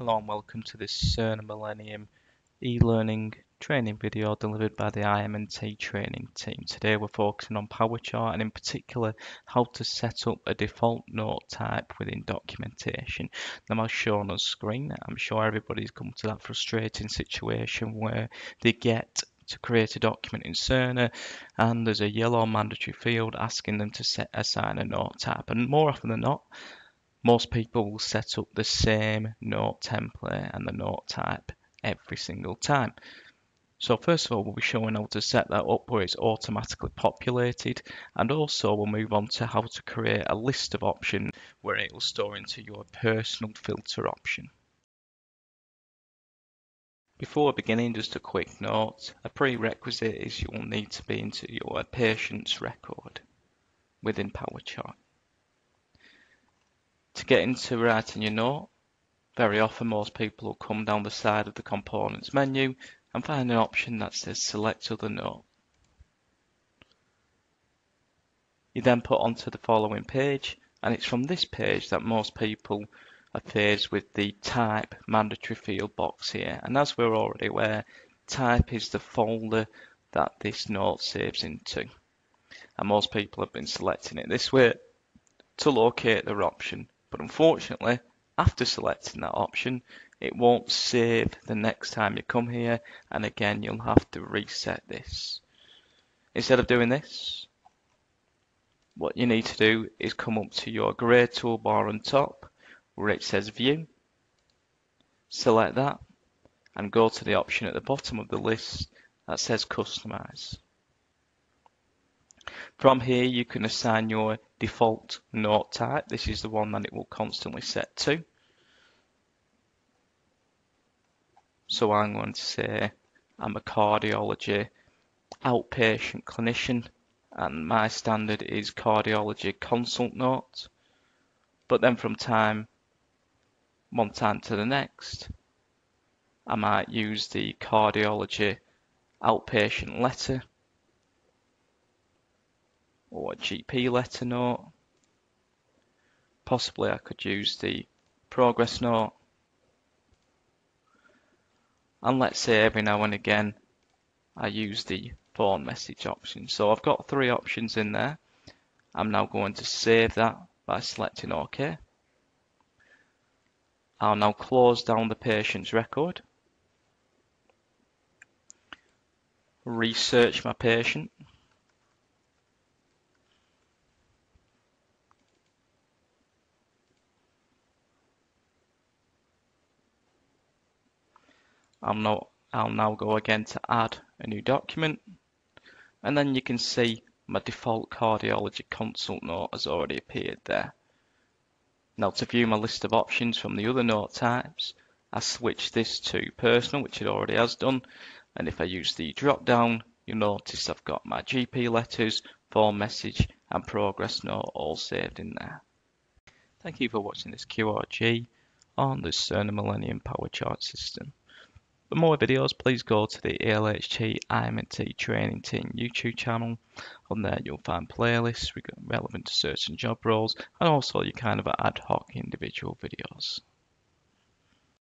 Hello and welcome to this Cerner Millennium e-learning training video delivered by the IM&T training team. Today we're focusing on PowerChart and in particular how to set up a default note type within documentation. Now as shown on screen, I'm sure everybody's come to that frustrating situation where they get to create a document in Cerner and there's a yellow mandatory field asking them to set assign a note type and more often than not most people will set up the same note template and the note type every single time. So first of all, we'll be showing how to set that up where it's automatically populated and also we'll move on to how to create a list of options where it will store into your personal filter option. Before beginning, just a quick note. A prerequisite is you will need to be into your patient's record within PowerChart. To get into writing your note, very often most people will come down the side of the components menu and find an option that says select other note. You then put onto the following page and it's from this page that most people are faced with the type mandatory field box here. And as we're already aware type is the folder that this note saves into. And most people have been selecting it this way to locate their option but unfortunately, after selecting that option, it won't save the next time you come here and again you'll have to reset this. Instead of doing this, what you need to do is come up to your grey toolbar on top where it says view, select that and go to the option at the bottom of the list that says customize. From here you can assign your default note type. This is the one that it will constantly set to. So I'm going to say I'm a cardiology outpatient clinician and my standard is cardiology consult note. But then from time one time to the next, I might use the cardiology outpatient letter or a GP letter note. Possibly I could use the progress note. And let's say every now and again I use the phone message option. So I've got three options in there. I'm now going to save that by selecting OK. I'll now close down the patient's record. Research my patient. I'll now, I'll now go again to add a new document and then you can see my default cardiology consult note has already appeared there. Now to view my list of options from the other note types, I switch this to personal, which it already has done. And if I use the drop down, you'll notice I've got my GP letters, phone message and progress note all saved in there. Thank you for watching this QRG on the Cerner Millennium Power Chart System. For more videos, please go to the ELHT IM&T Training Team YouTube channel. On there, you'll find playlists relevant to certain job roles and also your kind of ad hoc individual videos.